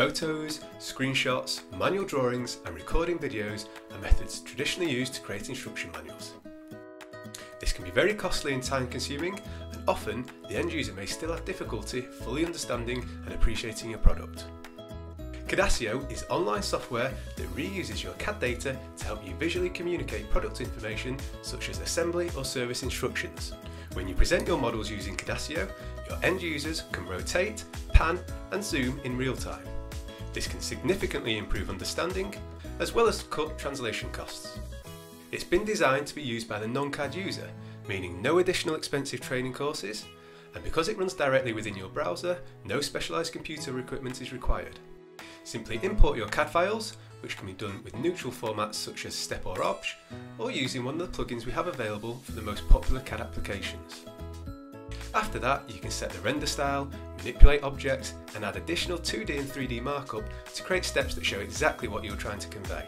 Photos, screenshots, manual drawings and recording videos are methods traditionally used to create instruction manuals. This can be very costly and time consuming and often the end user may still have difficulty fully understanding and appreciating your product. Cadasio is online software that reuses your CAD data to help you visually communicate product information such as assembly or service instructions. When you present your models using Cadasio, your end users can rotate, pan and zoom in real time. This can significantly improve understanding, as well as cut translation costs. It's been designed to be used by the non-CAD user, meaning no additional expensive training courses, and because it runs directly within your browser, no specialised computer equipment is required. Simply import your CAD files, which can be done with neutral formats such as Step or Obj, or using one of the plugins we have available for the most popular CAD applications. After that, you can set the render style, manipulate objects, and add additional 2D and 3D markup to create steps that show exactly what you're trying to convey.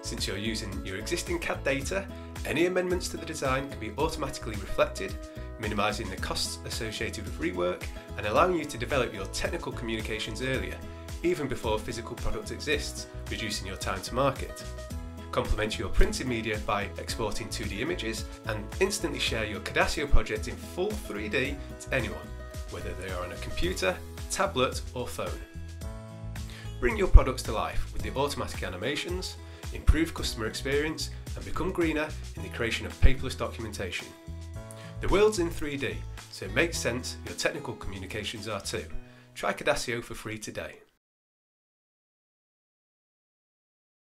Since you're using your existing CAD data, any amendments to the design can be automatically reflected, minimising the costs associated with rework and allowing you to develop your technical communications earlier, even before a physical product exists, reducing your time to market. Complement your printed media by exporting 2D images and instantly share your Cadasio project in full 3D to anyone, whether they are on a computer, tablet or phone. Bring your products to life with the automatic animations, improve customer experience and become greener in the creation of paperless documentation. The world's in 3D, so it makes sense your technical communications are too. Try Cadasio for free today.